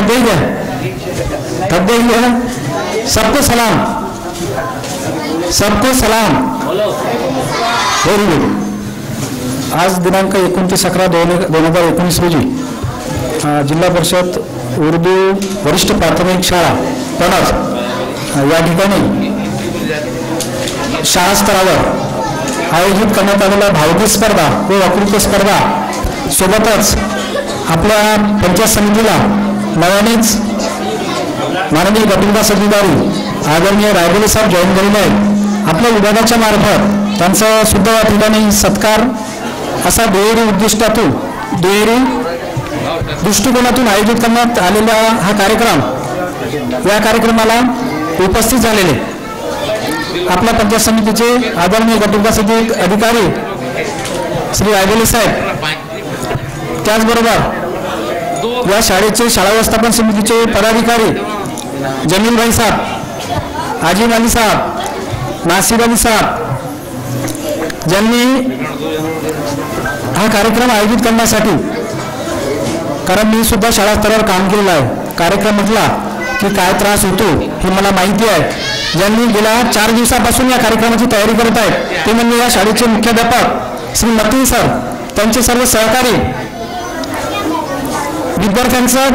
दे क्या तब दे क्या सबको सलाम। सबको सलाम। व्हेरी गुड आज दिनांक एकोणतीस अकरा दोन दोन हजार एकोणीस रोजी जिल्हा परिषद उर्दू वरिष्ठ प्राथमिक शाळा पणज या ठिकाणी शाळा स्तरावर आयोजित करण्यात आलेल्या भावगीत स्पर्धा व वक्तृत्व स्पर्धा सोबतच आपल्या पंचायत समितीला नव्यानेच माननीय गटविकास अधिकारी आदरणीय रायगोले साहेब जॉईन झालेले आहेत. आपल्या विभागाच्या मार्फत त्यांचा सुद्धा या ठिकाणी सत्कार असा दुहेरी उद्दिष्टातून दुहेरी दृष्टिकोनातून आयोजित करण्यात आलेला हा कार्यक्रम या कार्यक्रमाला उपस्थित झालेले आपल्या पंचायत समितीचे आदरणीय गटविकास अधिकारी श्री रायगोले साहेब. त्याचबरोबर या शाळेचे शाळा व्यवस्थापन समितीचे पदाधिकारी जमील भाई साहेब आजीम अली साहेब नासिर अली साहेब ज्यांनी हा कार्यक्रम आयोजित करण्यासाठी कारण मी सुद्धा शाळा स्तरावर काम केलेलं आहे. कार्यक्रम म्हटला की काय त्रास होतो हे मला माहिती आहे. ज्यांनी गेल्या चार दिवसापासून या कार्यक्रमाची तयारी करत आहेत ते म्हणजे या शाळेचे मुख्याध्यापक श्री मतीन सर. त्यांचे सर्व सहकारी विद्यार्थ्यांचं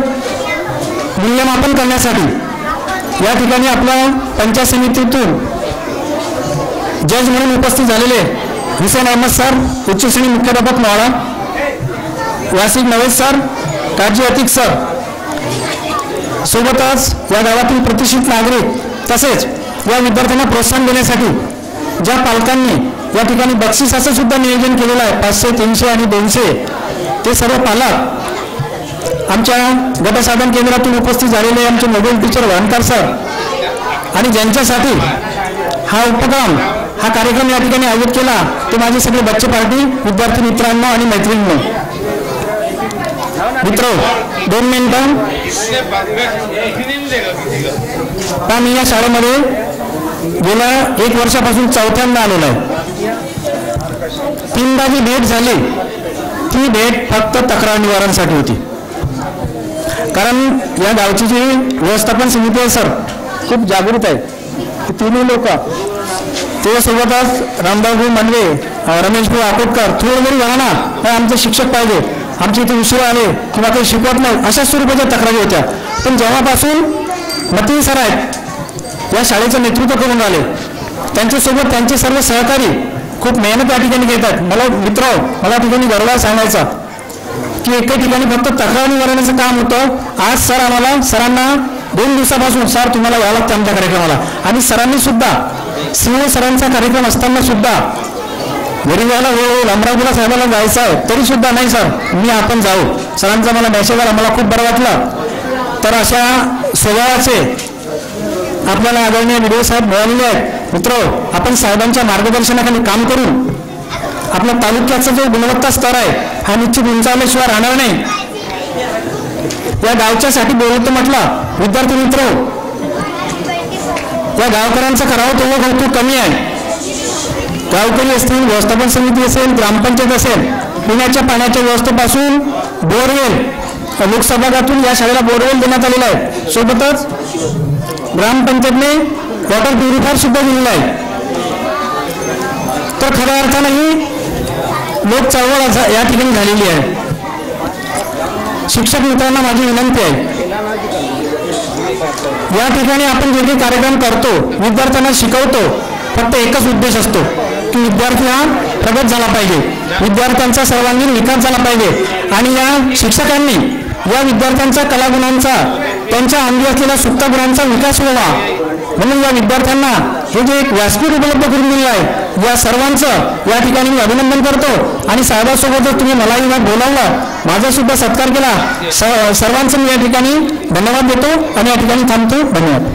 मूल्यमापन करण्यासाठी या ठिकाणी आपल्या पंचायत समितीतून जज म्हणून उपस्थित झालेले हुसेन अहमद सर उच्च श्रेणी मुख्याध्यापक नवाडा यासिक नवेद सर काजी अतिक सर. सोबतच या गावातील प्रतिष्ठित नागरिक तसेच या विद्यार्थ्यांना प्रोत्साहन देण्यासाठी ज्या पालकांनी या ठिकाणी बक्षिसाचं सुद्धा नियोजन केलेलं आहे पाचशे तीनशे आणि दोनशे ते सर्व पालक आमच्या गटसाधन केंद्रातून उपस्थित झालेले आमचे मोबाईल टीचर वानकर सर आणि ज्यांच्यासाठी हा उपक्रम हा कार्यक्रम या ठिकाणी आयोजित केला ते माझे सगळे बच्चे पार्टी विद्यार्थी मित्रांनो आणि मैत्रिणींनो. मित्र दोन मिनिटं. का मी या शाळेमध्ये गेल्या एक वर्षापासून चौथ्यांदा आलेलो आहे. तीनदा जी भेट झाली ती भेट फक्त तक्रार निवारणसाठी होती. कारण या गावची जी व्यवस्थापन समिती आहे सर खूप जागृत आहे. तिन्ही लोक. त्याच्यासोबतच रामदासभाऊ मांडवे रमेशभाऊ आकोटकर थोडं जरी झाला ना तर आमचे शिक्षक पाहिजे. आमचे इथे उशीर आले किंवा काही शिकवत नाही अशा स्वरूपाच्या तक्रारी होत्या. पण जेव्हापासून मती सर आहेत या शाळेचं नेतृत्व करून आले त्यांच्यासोबत त्यांचे सर्व सहकारी खूप मेहनत या ठिकाणी घेतात. मला मित्र मला ठिकाणी गर्व सांगायचा. की एका ठिकाणी फक्त तक्रार निवारण्याचं काम होतं. आज सर आम्हाला सरांना दोन दिवसापासून सर तुम्हाला यावं लागतं आमच्या कार्यक्रमाला. आणि सरांनी सुद्धा सिंह सरांचा कार्यक्रम असताना सुद्धा गरीबाला जायला हो अमरावतीला साहेबाला जायचं आहे. तरी सुद्धा नाही सर मी आपण जाऊ. सरांचा मला मेसेज आला मला खूप बरं वाटलं. तर अशा स्वभावाचे आपल्याला आदरणीय विडिओ साहेब मिळालेले आहेत. मित्र आपण साहेबांच्या मार्गदर्शनाखाली काम करून आपल्या तालुक्याचा जो गुणवत्ता स्तर आहे हा निश्चित उंचावल्याशिवाय राहणार नाही. या गावच्यासाठी बोलतो म्हटलं विद्यार्थी मित्र या गावकऱ्यांचं करावं तेवढं कौतुक कमी आहे. गावकरी असतील व्यवस्थापन समिती असेल ग्रामपंचायत असेल पिण्याच्या पाण्याच्या व्यवस्थेपासून बोरवेल लोकसभागातून या शाळेला बोरवेल देण्यात आलेला आहे. सोबतच ग्रामपंचायतने वॉटर प्युरिफायर सुद्धा दिलेला आहे. तर खऱ्या अर्थानं ही लोक चळवळ असा- या ठिकाणी झालेली आहे. शिक्षक मित्रांना माझी विनंती आहे. या ठिकाणी आपण जे काही कार्यक्रम करतो विद्यार्थ्यांना शिकवतो फक्त एकच उद्देश असतो की विद्यार्थी हा प्रगत झाला पाहिजे. विद्यार्थ्यांचा सर्वांगीण विकास झाला पाहिजे. आणि या शिक्षकांनी या विद्यार्थ्यांच्या कलागुणांचा त्यांच्या अंगी असलेल्या सुप्त गुणांचा विकास व्हावा. म्हणून या विद्यार्थ्यांना हे जे एक व्यासपीठ उपलब्ध करून दिलेलं आहे या सर्वांचं या ठिकाणी मी अभिनंदन करतो. आणि साहेबांसोबतच तुम्ही मलाही ना बोलावलं माझा सुद्धा सत्कार केला स- सर्वांचं मी या ठिकाणी धन्यवाद देतो आणि या ठिकाणी थांबतो. धन्यवाद.